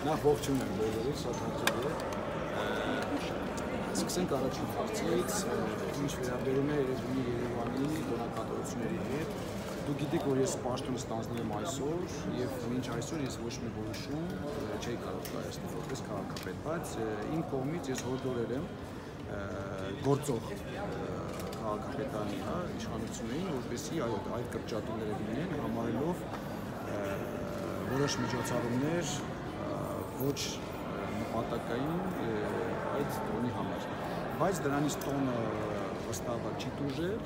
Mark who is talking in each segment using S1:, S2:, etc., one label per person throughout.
S1: Նախ ողջունում եմ բոլորին, շատ հաճելի է։ Սկսենք առաջին հարցից, ինչ վերաբերում է երևի Երևանի տոնակատարությունների հետ։ Դու գիտեք, որ ես պաշտոնը ստանձնել եմ այսօր եւ մինչ այսօր ես ոչ մի որոշում չէի կարող կայացնել որպես քաղաքապետ, բայց իմ կողմից ես հորդորել եմ գործող քաղաքապետանի, հա, իշխանություններին, որպեսզի այո, այդ կրճատումները լինեն, համարելով որոշ միջոցառումներ ոչ նպատակային այդ տոնի համար։ Բայց դրանից տոնը վստահաբար չի դուժել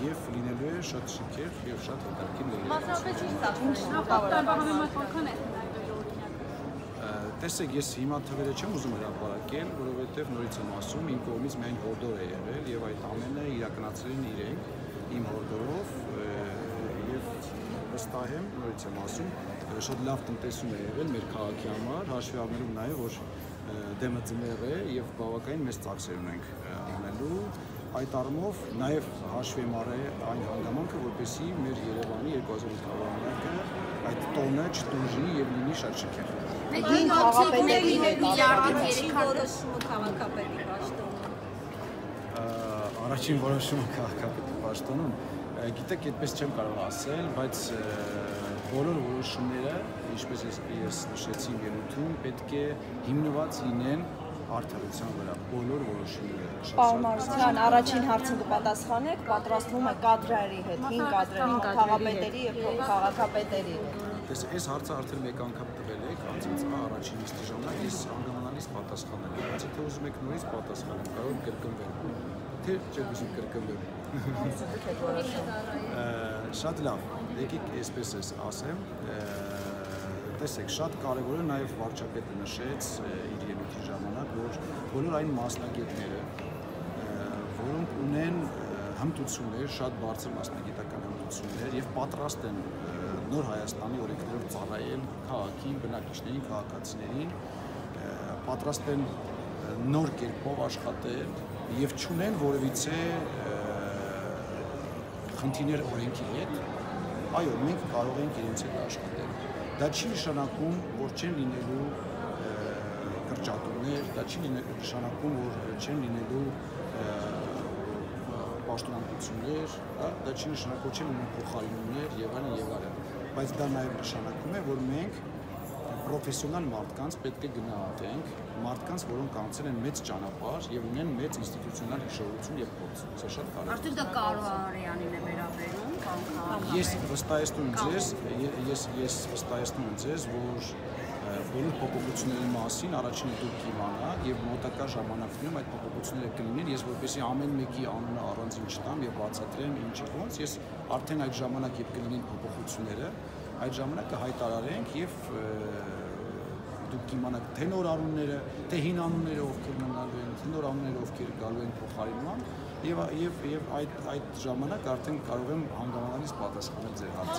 S1: եւ լինելու է շատ շքեղ եւ շատ հետաքրքիր լինելու։
S2: Մասնավորապես ինչ ծախսում է։
S1: Տեսեք, ես հիմա թվերը չեմ ուզում հրապարակել, որովհետև նորից եմ ասում, իմ կողմից միայն հորդոր է եղել եւ այդ ամենը իրականացրել են իրենք իմ հորդորով վստահ եմ, նորից եմ ասում, շատ լավ տնտեսում է եղել մեր քաղաքի համար, հաշվի առնելով նաեւ որ դեմը ձմեռ է եւ բավականին մեծ ծախսեր ունենք անելու այդ առումով նաև հաշվի առել այն հանգամանքը, որպեսզի մեր Երևանի 2008 թվականը այդ տոնը չտուժի եւ լինի շատ շքեղ։
S2: Հին քաղաքապետերի հետ միլիարդի 3 որոշումը քաղաքապետի պաշտոնում։
S1: Առաջին որոշումը քաղաքապետի պաշտոնում գիտեք, այդպես չեմ կարող ասել, բայց բոլոր որոշումները, ինչպես ես ես նշեցի ելույթում, պետք է հիմնված լինեն արդարության վրա բոլոր որոշումները։
S3: Պարոն Մարուսյան, առաջին հարցին կպատասխանեք, պատրաստվում է կադրերի հետ, հին կադրերի, քաղաքապետերի եւ քաղաքապետերի
S1: Տես այս հարցը արդեն մեկ անգամ տվել եք, անցած առաջին նիստի ժամանակ ես հանգամանալից պատասխանել եմ, բայց եթե ուզում եք նորից պատասխանեմ, կարող կրկնվել։ Թե չեք ուզում կրկնվել։ Շատ լավ, եկեք այսպես էս ասեմ, տեսեք, շատ կարևոր է նաև վարչապետը նշեց իր ելույթի ժամանակ, որ բոլոր այն մասնագետները, որոնք ունեն հմտություններ, շատ բարձր մասնագիտական հմտություններ եւ պատրաստ են նոր Հայաստանի օրենքներով ծառայել քաղաքին, բնակիչներին, քաղաքացիներին, պատրաստ են նոր կերպով աշխատել եւ ճունեն որևիցե խնդիրներ օրենքի հետ, այո, մենք կարող ենք իրենց հետ աշխատել։ Դա չի նշանակում, որ չեն լինելու կրճատումներ, դա չի նշանակում, որ չեն լինելու պաշտոնանկություններ, հա, դա չի նշանակում, չեն լինելու փոխարինումներ եւ այլն եւ այլն բայց դա նաև նշանակում է, որ մենք պրոֆեսիոնալ մարդկանց պետք է գնահատենք, մարդկանց, որոնք անցել են մեծ ճանապարհ եւ ունեն մեծ ինստիտուցիոնալ հիշողություն եւ փորձ։ Սա շատ կարևոր է։
S2: Արդյոք դա Կարո Արյանին է վերաբերում կամ քաղաքի։
S1: Ես վստահեցնում եմ ձեզ, ես ես վստահեցնում եմ ձեզ, որ բոլոր փոփոխությունների մասին առաջինը դուք իմանաք եւ մոտակա ժամանակներում այդ փոփոխությունները կլինեն ես որպեսզի ամեն մեկի անունը առանձին չտամ եւ բացատրեմ ինչի ոնց ես արդեն այդ ժամանակ երբ կլինեն փոփոխությունները այդ ժամանակը հայտարարենք եւ դուք կիմանաք թե նոր անունները, թե հին անունները ովքեր մնալու են, թե նոր անունները ովքեր գալու են փոխարինման եւ եւ եւ այդ այդ ժամանակ արդեն կարող եմ հանգամանալից պատասխանել ձեր հարցին